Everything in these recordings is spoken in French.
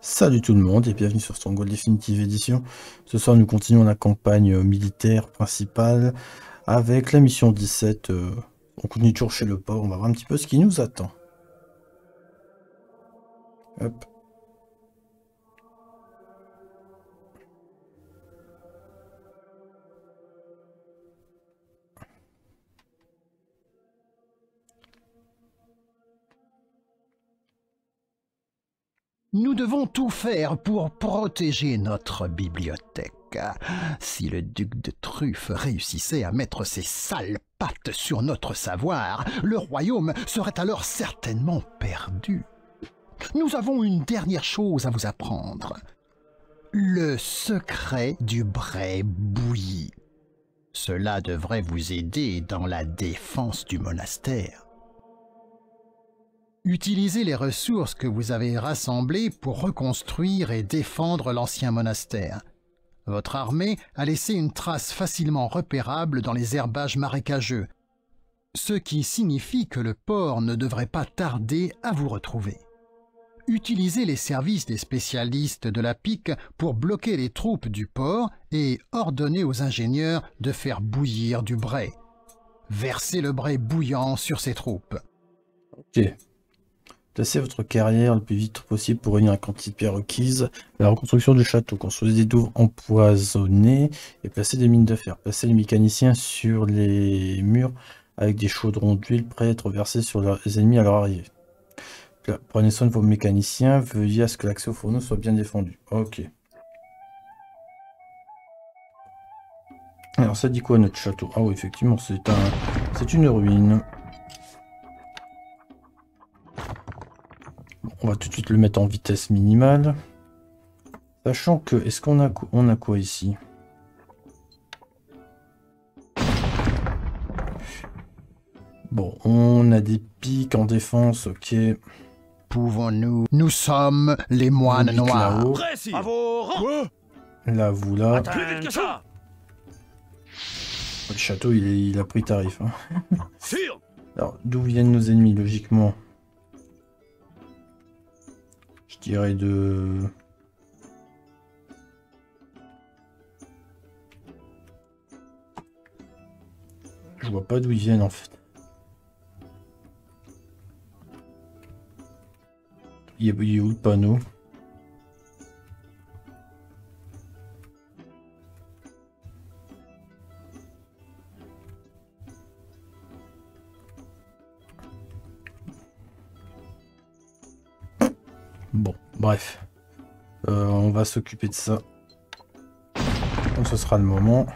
Salut tout le monde et bienvenue sur Stronghold Definitive Edition. Ce soir nous continuons la campagne militaire principale avec la mission 17. Euh, on continue toujours chez le port, on va voir un petit peu ce qui nous attend. Hop. Nous devons tout faire pour protéger notre bibliothèque. Si le duc de Truffe réussissait à mettre ses sales pattes sur notre savoir, le royaume serait alors certainement perdu. Nous avons une dernière chose à vous apprendre. Le secret du bray bouilli. Cela devrait vous aider dans la défense du monastère. Utilisez les ressources que vous avez rassemblées pour reconstruire et défendre l'ancien monastère. Votre armée a laissé une trace facilement repérable dans les herbages marécageux, ce qui signifie que le port ne devrait pas tarder à vous retrouver. Utilisez les services des spécialistes de la pique pour bloquer les troupes du port et ordonnez aux ingénieurs de faire bouillir du bray. Versez le bray bouillant sur ces troupes. Placez votre carrière le plus vite possible pour réunir la quantité requise. La reconstruction du château. Construisez des douves empoisonnées et placez des mines de fer. Placez les mécaniciens sur les murs avec des chaudrons d'huile prêts à être versés sur les ennemis à leur arrivée. Prenez soin de vos mécaniciens. Veuillez à ce que l'accès au fourneau soit bien défendu. Ok. Alors ça dit quoi notre château? Ah oui effectivement c'est un c'est une ruine. On va tout de suite le mettre en vitesse minimale. Sachant que, est-ce qu'on a, on a quoi ici? Bon, on a des pics en défense, ok. Pouvons-nous Nous sommes les moines noirs. Là, vous là. Le château, il, a pris tarif. Hein. Alors, d'où viennent nos ennemis, logiquement? Je dirais de... Je vois pas d'où ils viennent en fait. Il est où le panneau? Bref. Euh, on va s'occuper de ça. Quand ce sera le moment.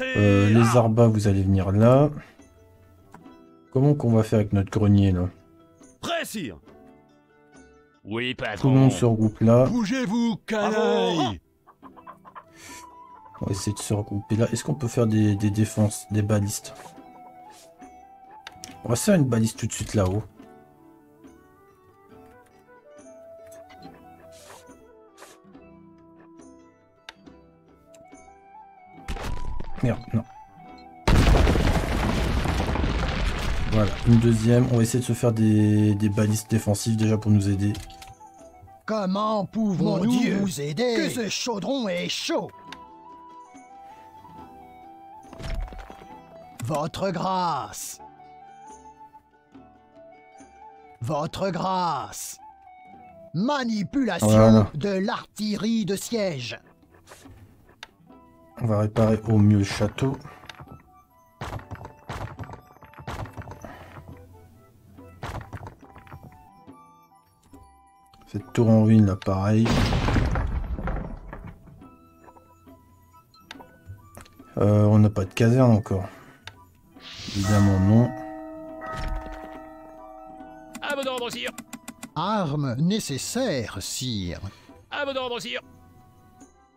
Euh, les arbas, vous allez venir là. Comment qu'on va faire avec notre grenier là? Oui, patron. Tout le monde se regroupe là. Bougez-vous, canaille On va essayer de se regrouper là. Est-ce qu'on peut faire des, des défenses, des balistes? On va faire une baliste tout de suite là-haut. Merde, non. Voilà, une deuxième. On va essayer de se faire des, des balistes défensives déjà pour nous aider. Comment pouvons-nous vous aider Que ce chaudron est chaud Votre grâce Votre grâce Manipulation de l'artillerie de siège on va réparer au mieux le château. Cette tour en ruine là pareil. Euh, on n'a pas de caserne encore. Évidemment non. À vos ordres, sire. Armes nécessaires, sire. À vos ordres, sire.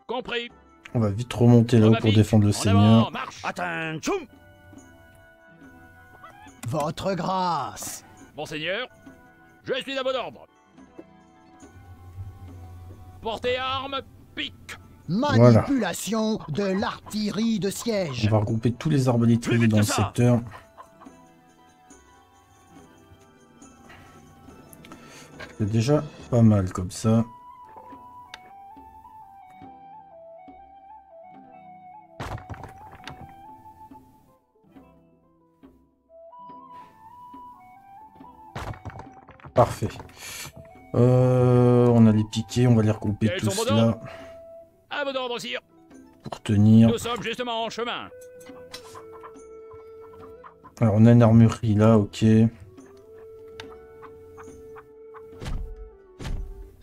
Compris. On va vite remonter là pour défendre le seigneur. Votre grâce. Monseigneur, je suis à bon ordre. Portez armes, pique. Manipulation de l'artillerie de siège. On va regrouper tous les arbalètes dans le secteur. C'est déjà pas mal comme ça. Parfait. Euh, on a les piquets, on va les regrouper Quels tous là noms À vos ordres, sire. pour tenir. Nous sommes justement en chemin. Alors on a une armurerie là, ok.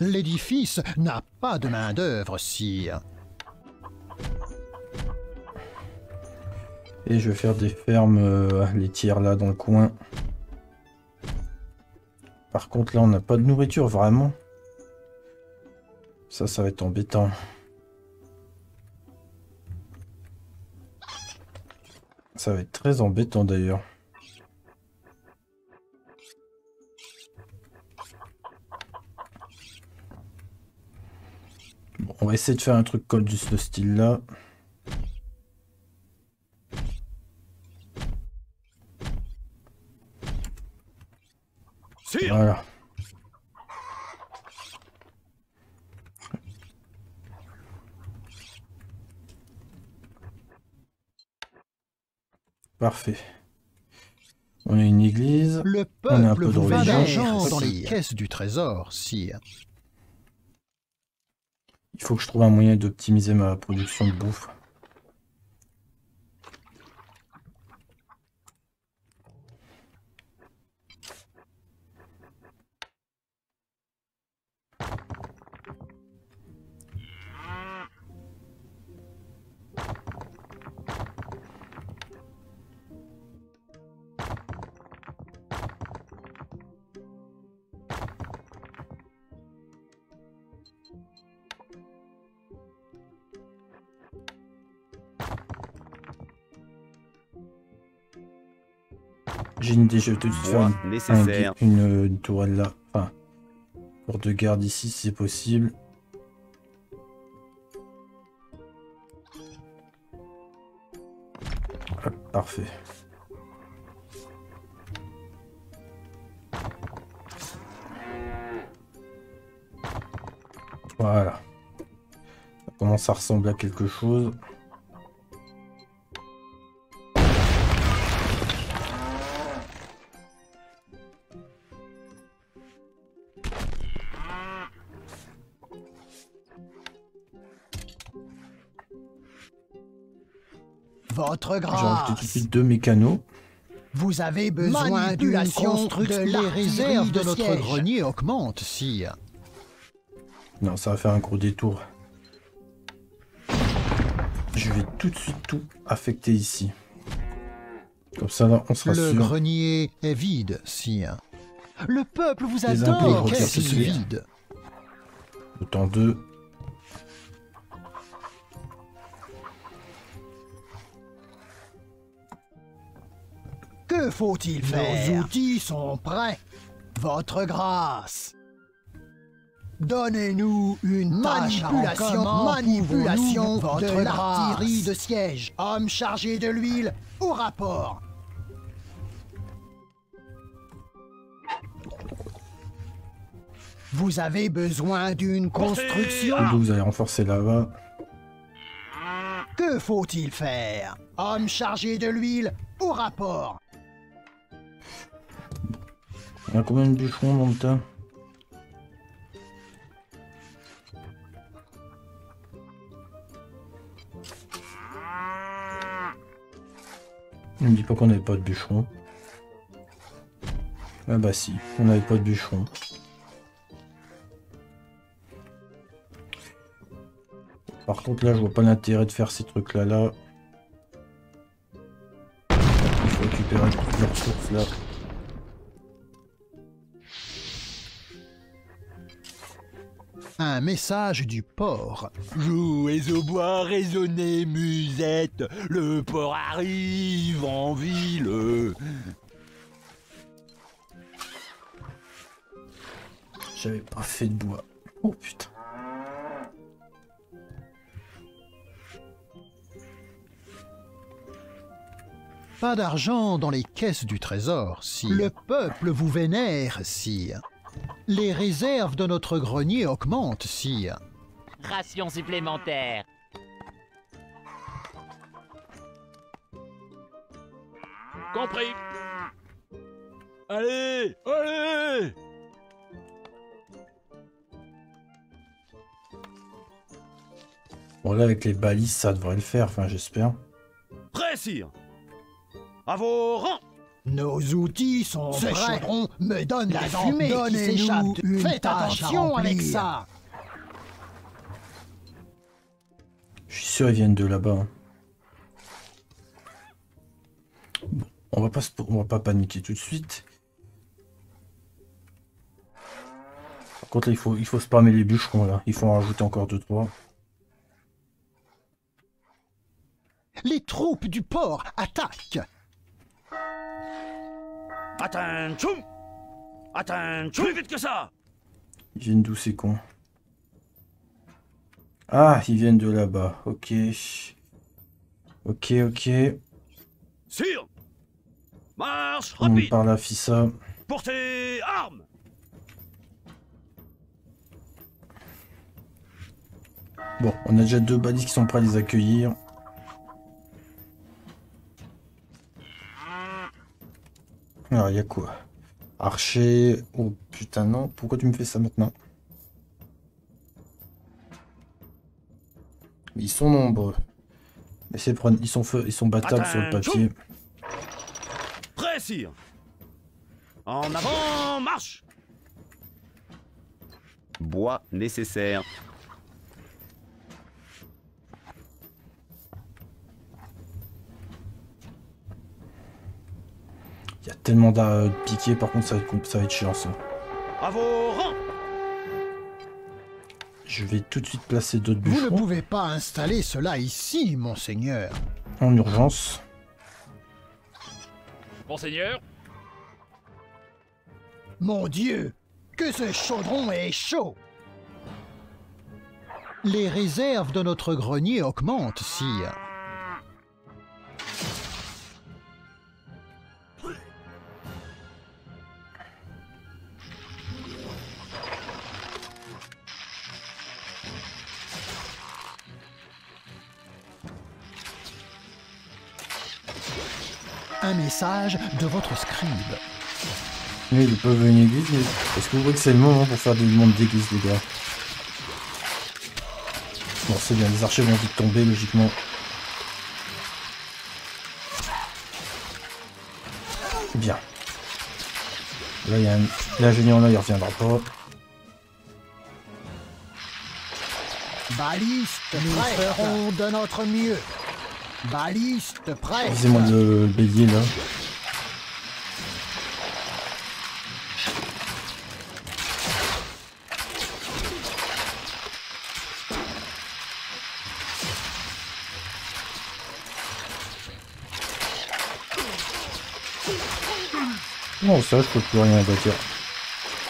L'édifice n'a pas de main-d'œuvre, sire. Et je vais faire des fermes euh, laitières là dans le coin. Par contre là on n'a pas de nourriture vraiment. Ça ça va être embêtant. Ça va être très embêtant d'ailleurs. Bon, on va essayer de faire un truc comme de ce style Voilà. Parfait. On a une église. Le On a un peuple peu vous va dans les caisses du trésor, sire. Il faut que je trouve un moyen d'optimiser ma production de bouffe. Une je vais tout de suite faire une, un nécessaire. gui- une, une tourelle là. Enfin, pour de garde ici si c'est possible. Hop, parfait. Voilà. Ça commence à ressembler à quelque chose. Suite deux mécanos. vous avez besoin d'une construction. de Les réserves de de notre siège. grenier augmentent, sire. Non, ça va faire un gros détour. Je vais tout de suite tout affecter ici. Comme ça, là, on sera Le sûr. grenier est vide, sire. Le peuple vous Les adore. tout. vident. Autant deux. Que faut-il Nos faire? Outils sont prêts. Votre grâce. Donnez-nous une tâche Manipulation, manipulation de votre l'artillerie grâce? de siège. Homme chargé de l'huile, au rapport. Vous avez besoin d'une construction? Vous allez renforcer là-bas. Que faut-il faire? Homme chargé de l'huile, au rapport. Il y a combien de bûcherons dans le tas Ne me dis pas qu'on n'avait pas de bûcherons. Ah bah si, on n'avait pas de bûcherons. Par contre là je vois pas l'intérêt de faire ces trucs là là. Il faut récupérer toutes les ressources là. Un message du port. Jouez au bois, raisonnez, musette, le port arrive en ville. J'avais pas fait de bois. Oh putain. Pas d'argent dans les caisses du trésor, sire. Le peuple vous vénère, sire. Les réserves de notre grenier augmentent, sire. Ration supplémentaire. Compris. Allez, allez Bon là avec les balises ça devrait le faire, enfin j'espère. Prêt sire À vos rangs nos outils sont Ce prêts. chaudron me donne La fumée qui s'échappe. Faites attention avec ça. Je suis sûr ils viennent de là-bas. hein. Bon, on va pas se- on va pas paniquer tout de suite. Par contre là, il faut il faut spammer les bûcherons là. Il faut en rajouter encore deux trois. Les troupes du port attaquent. Attention Attention Plus vite que ça Ils viennent d'où ces cons? Ah, ils viennent de là-bas. Ok. Ok, ok. Sire Marche On rapide par là, Fissa. Portez armes Bon, on a déjà deux balises qui sont prêts à les accueillir. Alors, il y a quoi? Archer. Oh putain, non. Pourquoi tu me fais ça maintenant? Ils sont nombreux. Mais c'est prendre... Ils sont feu... Ils sont battables sur le papier. Sire En avant, marche Bois nécessaire. Il y a tellement de piquets, par contre, ça va être, ça va être chiant ça. À vos rangs Je vais tout de suite placer d'autres Vous ne bûcherons pouvez pas installer cela ici, monseigneur. en urgence. Monseigneur, Mon Dieu, que ce chaudron est chaud Les réserves de notre grenier augmentent, sire. Un message de votre scribe. Mais ils peuvent une église, mais est-ce que vous voyez que c'est le moment pour faire des mondes d'église, les gars? Bon, c'est bien, les archers vont vite tomber, logiquement. Bien. Là, il y a un... l'ingénieur là, il reviendra pas. Baliste, nous ferons de notre mieux. Baliste, prêt. Visez-moi le bélier, là. Non, ça, je peux plus rien bâtir.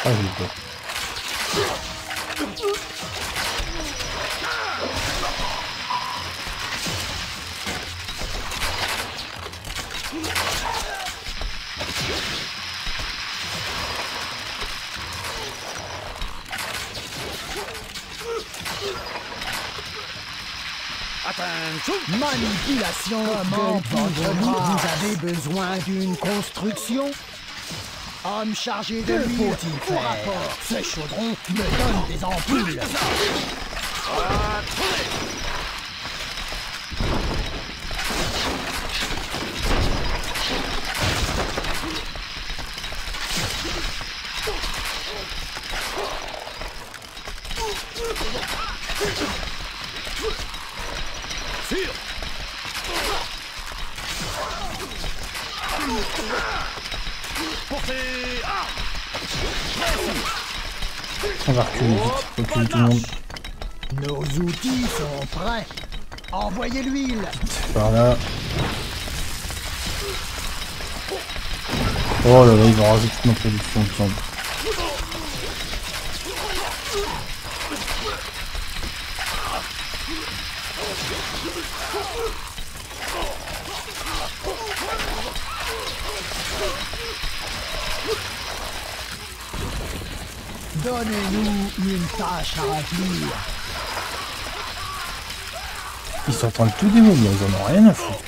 Ah, je l'ai Manipulation Comment. Vous avez besoin d'une construction Homme chargé de l'huile, faire? Rapport. Ce chaudron me donne des ampoules Portez armes On va reculer vite. Reculer tout le monde. Nos outils sont prêts. Envoyez l'huile. Par là. Oh là là, ils vont rajouter toute ma production, il semble. Donnez-nous une tâche à remplir. Ils de tout démolir, ils en ont rien à foutre.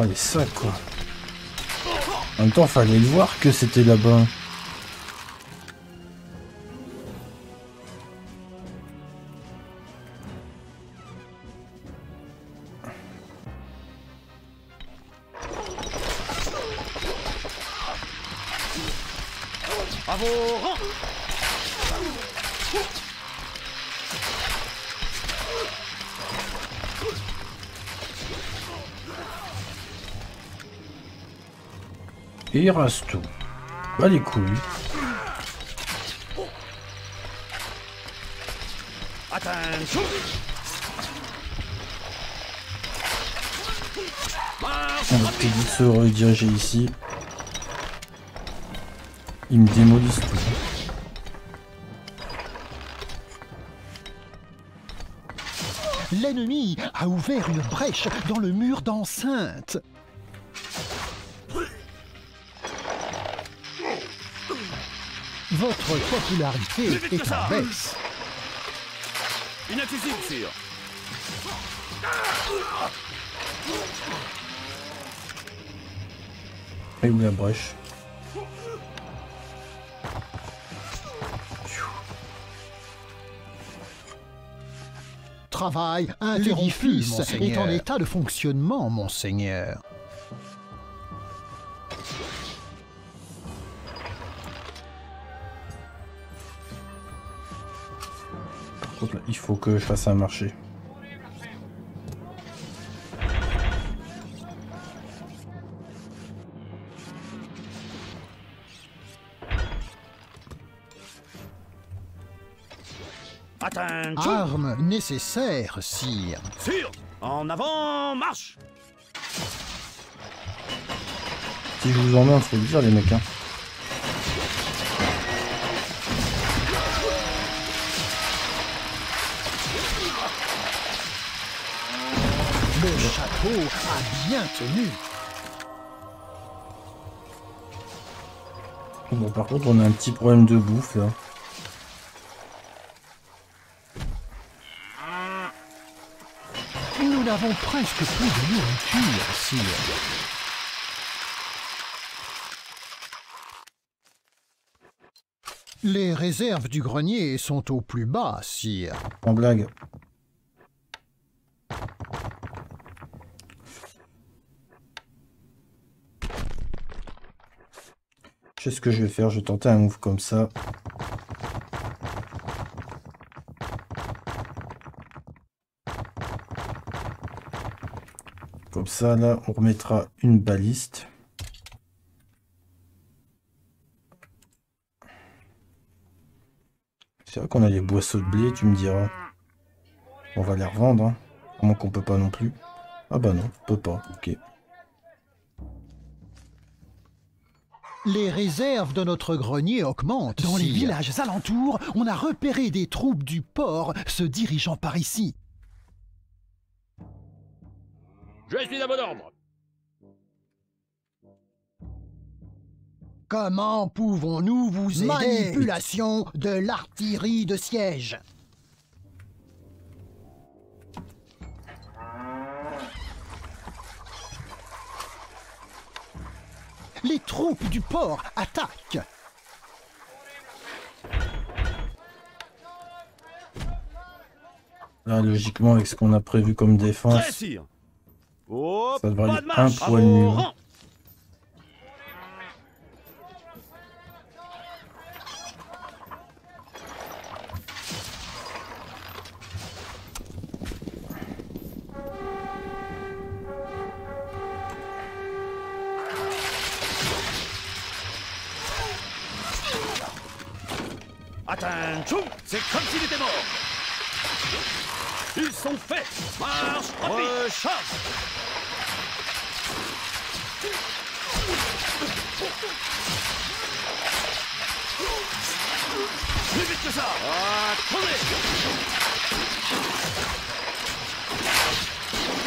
Oh, les sacs, quoi. En même temps, fallait le voir que c'était là-bas. Vos rangs Et il rase tout. Bah les couilles. Attention On va se rediriger ici. Ils me démolissent tout. L'ennemi a ouvert une brèche dans le mur d'enceinte. Votre popularité est en baisse. Inaccessible, sire Et où la brèche? Travail interrompu, L'édifice est en état de fonctionnement, monseigneur. Il faut que je fasse un marché. Nécessaire, sire. Sire En avant, marche Si je vous emmerde, faut le dire les mecs. Hein. Le château a bien tenu. Bon, par contre, on a un petit problème de bouffe là. Nous n'avons presque plus de nourriture, sire. Les réserves du grenier sont au plus bas, sire. En blague. Je sais ce que je vais faire, je vais tenter un move comme ça. Ça, là, on remettra une baliste. C'est vrai qu'on a les boisseaux de blé, tu me diras. On va les revendre, hein. Comment qu'on peut pas non plus Ah bah non, on peut pas, ok. Les réserves de notre grenier augmentent. Dans les villages alentours, on a repéré des troupes du port se dirigeant par ici. Je suis à vos ordres. Comment pouvons-nous vous aider? Manipulation de l'artillerie de siège. Les troupes du port attaquent. Là, logiquement, avec ce qu'on a prévu comme défense, Très, Oh, Ça devrait de un poil mieux. Attention C'est comme s'il était mort Ils sont faits Marche Recharge Plus vite que ça. Attendez.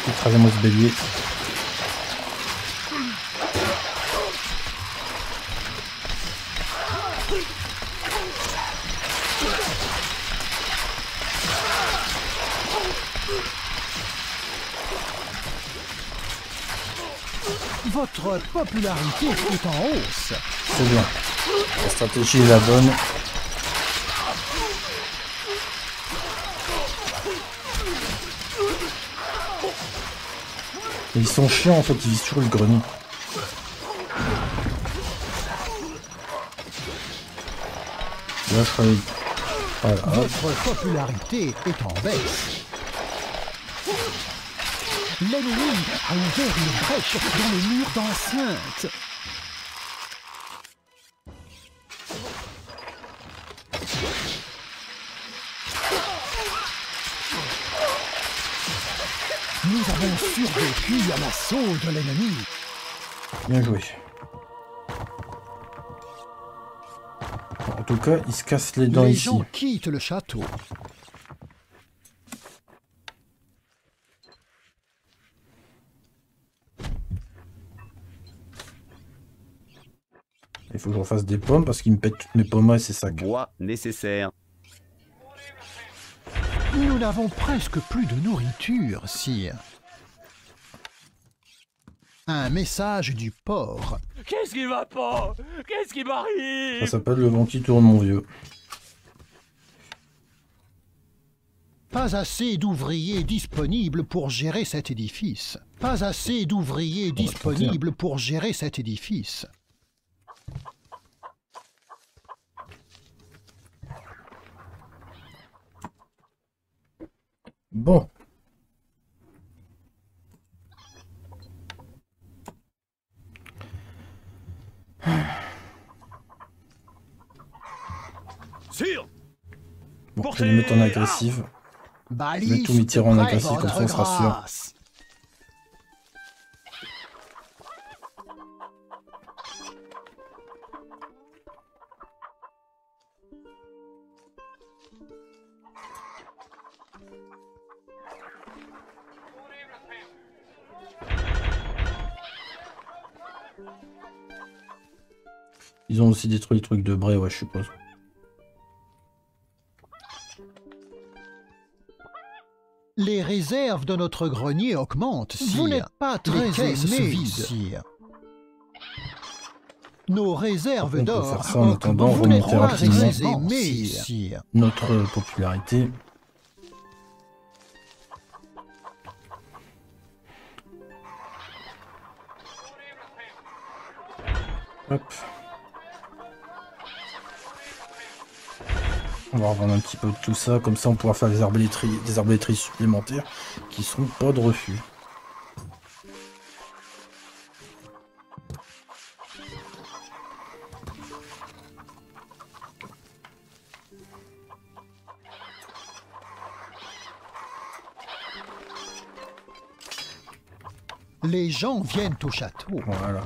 Écrasez-moi ce bélier. Votre popularité est en hausse. C'est bien. La stratégie est la bonne. Et ils sont chiants en fait, ils visent sur le grenier. là, je. Voilà. Votre popularité est en baisse. L'ennemi a ouvert une brèche dans le mur d'enceinte. Nous avons survécu à l'assaut de l'ennemi. Bien joué. En tout cas, il se casse les dents Les ici. gens quittent le château. Il faut que je refasse des pommes parce qu'il me pète toutes mes pommes et ses sacs. Bois nécessaire. Nous n'avons presque plus de nourriture, sire. Un message du port. Qu'est-ce qui va pas? Qu'est-ce qui Ça m'arrive s'appelle le vent qui tourne, mon vieux. Pas assez d'ouvriers disponibles pour gérer cet édifice. Pas assez d'ouvriers disponibles pour gérer cet édifice. Bon. Sire Bon, je vais le mettre en agressive. Baliste tous mes tirs en près, agressif, comme ça, on sera sûr. Ils ont aussi détruit le truc de Bray, ouais, je suppose. Les réserves de notre grenier augmentent, sire. Vous n'êtes pas très aimé, sire. Nos réserves d'or augmentent. Vous n'êtes pas très aimé, sire. Notre popularité. Hop. On va revendre un petit peu de tout ça, comme ça on pourra faire des arbalétries, des arbalétries supplémentaires qui seront pas de refus. Les gens viennent au château. Voilà.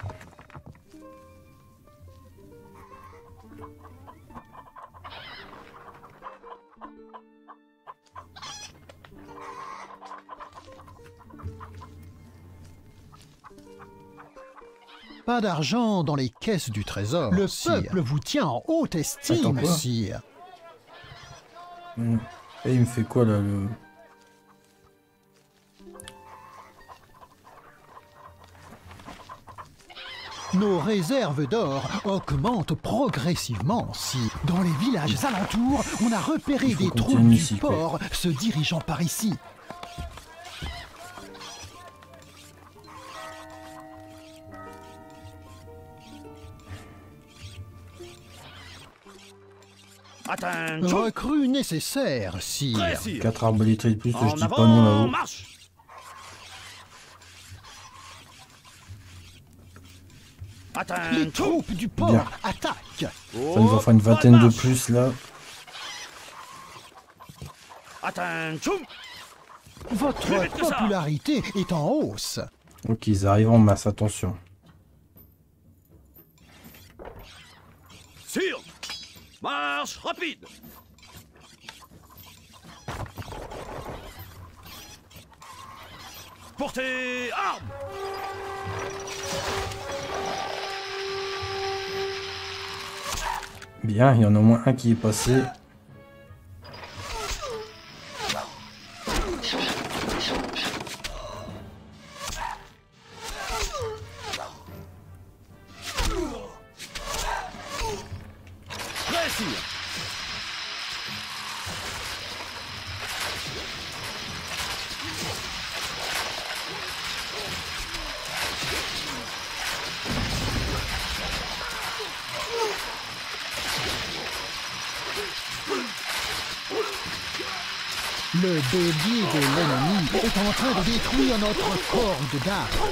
Pas d'argent dans les caisses du trésor. Le sire. peuple vous tient en haute estime, Attends, quoi sire. Hmm. Et il me fait quoi là le... Nos réserves d'or augmentent progressivement, sire. Dans les villages alentours, on a repéré des troupes du ici, quoi. port se dirigeant par ici. Attention Recrue nécessaire, sire 4 arbalétries de plus que je En dis pas non là-haut. marche Les troupes du port Bien. attaquent. Ça nous en fera une vingtaine de plus là. Attention Votre popularité est en hausse. Ok, ils arrivent en masse, attention. Sire Marche rapide Portez arme Bien, il y en a au moins un qui est passé. Notre corde d'arbre.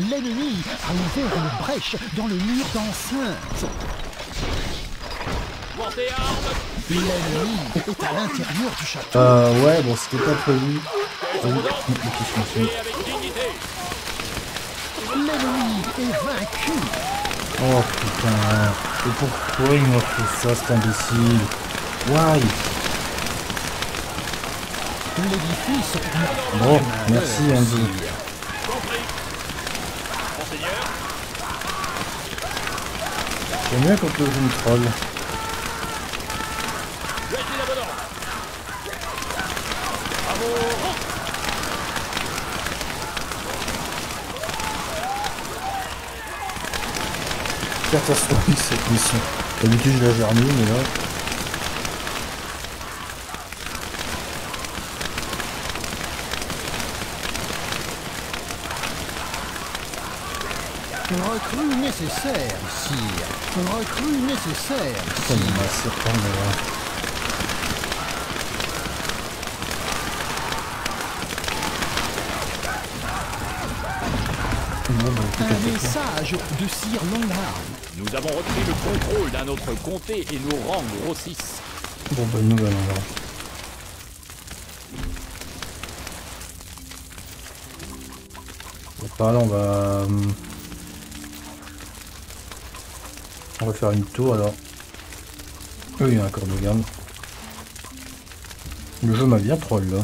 L'ennemi a ouvert une brèche dans le mur d'enceinte. L'ennemi est à l'intérieur du château. Euh, ouais, bon, c'était pas prévu. Ah oui, ok, je m'en souviens. et avec dignité L'ennemi est vaincu. Oh putain, et pourquoi il m'a fait ça, cet imbécile? Why? L'édifice Bon, merci Andy. J'aime bien quand le jeu me troll. Voici la bonne ordre À vos rangs Catastrophique cette mission. D'habitude je la gère mieux, mais là... Recrue nécessaire, sire. Recrue nécessaire, Putain, m'a serpent, mais Un message de Sire Longarm. Nous avons repris le contrôle d'un autre comté et nos rangs grossissent. Bon, bonne nouvelle alors. Par là, on va... hum, On va faire une tour alors. Oui, il y a un corps de gamme. Le jeu m'a bien troll là.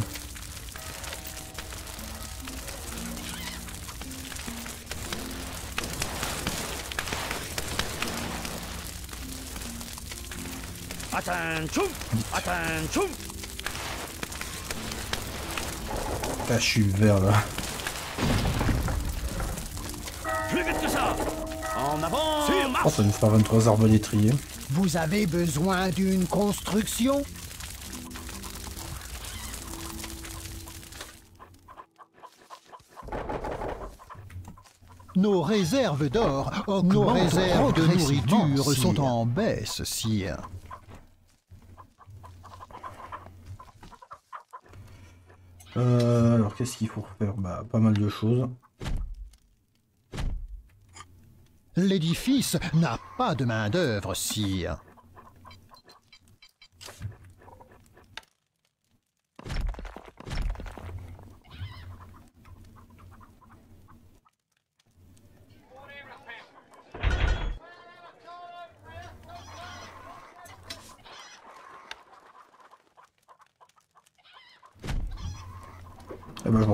Ah, je suis vert là. Plus vite que ça En avant Sur Oh, marche ça nous fera 23 arbalétriers. Vous avez besoin d'une construction? Nos réserves d'or, nos réserves de nourriture sont en baisse, sire. Euh, alors, qu'est-ce qu'il faut refaire Bah, pas mal de choses. L'édifice n'a pas de main-d'œuvre, sire.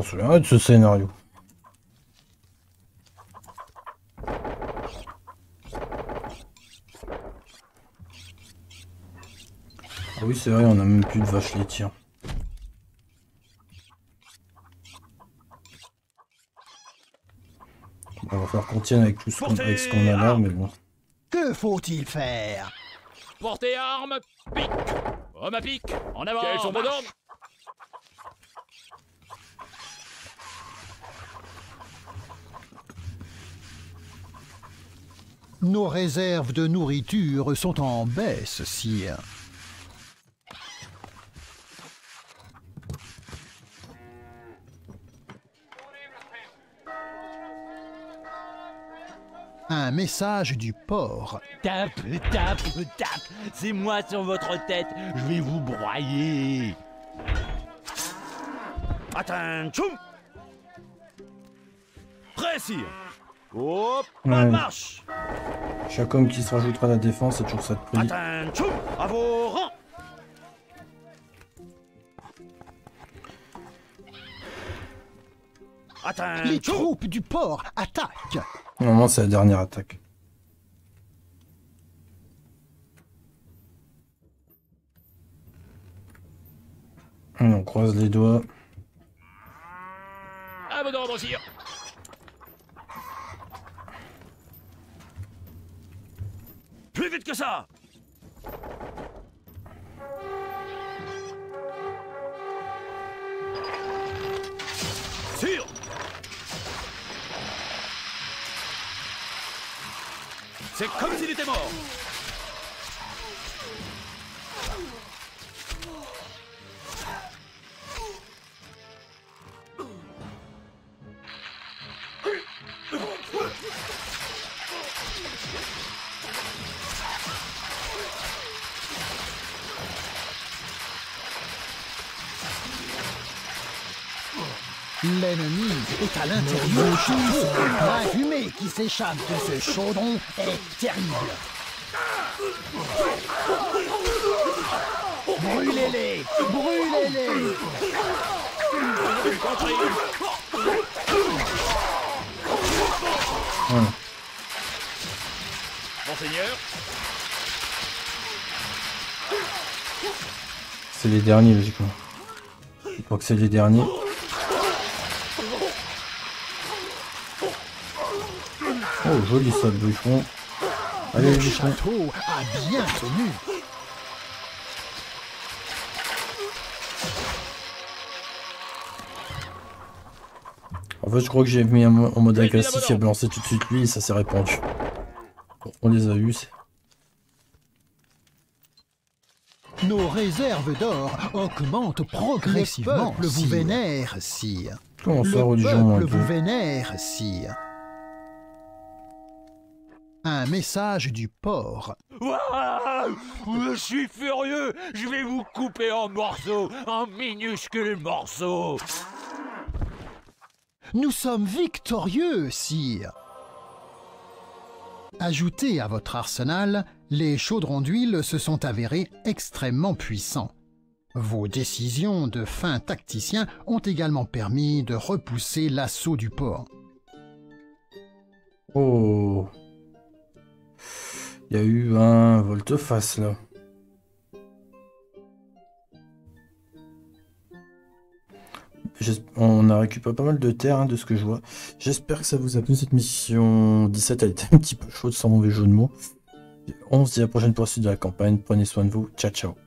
Souviens de ce scénario. Ah oui, c'est vrai, on a même plus de vaches laitières. On va faire qu'on tienne avec tout ce qu'on a là, mais bon. Que faut-il faire? Portez armes Pique Homme à pique En avant Quels sont vos marche. ordres Nos réserves de nourriture sont en baisse, sire. Un message du port. Tape, tape, tape C'est moi sur votre tête Je vais vous broyer Attention Prêt, sire Hop Ouais. Marche Chaque homme qui se rajoutera à la défense, c'est toujours ça de prix. Attention À vos rangs Les troupes du port attaquent. Normalement, c'est la dernière attaque. On croise les doigts. À vos ordres, sire Plus vite que ça Sûr C'est comme s'il était mort L'ennemi est à l'intérieur du château. La fumée qui s'échappe de ce chaudron est terrible. Brûlez-les Brûlez-les Voilà. Monseigneur C'est les derniers, logiquement. Je crois que c'est les derniers. Oh, joli ça, le bûcheron. Allez, le Le bûcheron. château a bien tenu. En fait, je crois que j'ai mis en mo- en mode agressif, a balancé tout de suite lui et ça s'est répandu. Bon, on les a eus. c'est- Nos réserves d'or augmentent progressivement. Le peuple vous vénère, sire. Comment ça, Le religion moins peuple vous vénère, sire. Un message du port. Ouah Je suis furieux Je vais vous couper en morceaux, en minuscules morceaux Nous sommes victorieux, sire. Ajoutez à votre arsenal, les chaudrons d'huile se sont avérés extrêmement puissants. Vos décisions de fin tacticien ont également permis de repousser l'assaut du port. Oh. Il y a eu un volte-face là. On a récupéré pas mal de terre hein, de ce que je vois. J'espère que ça vous a plu cette mission 17. Elle était un petit peu chaude sans mauvais jeu de mots. On se dit à la prochaine poursuite de la campagne. Prenez soin de vous. Ciao ciao.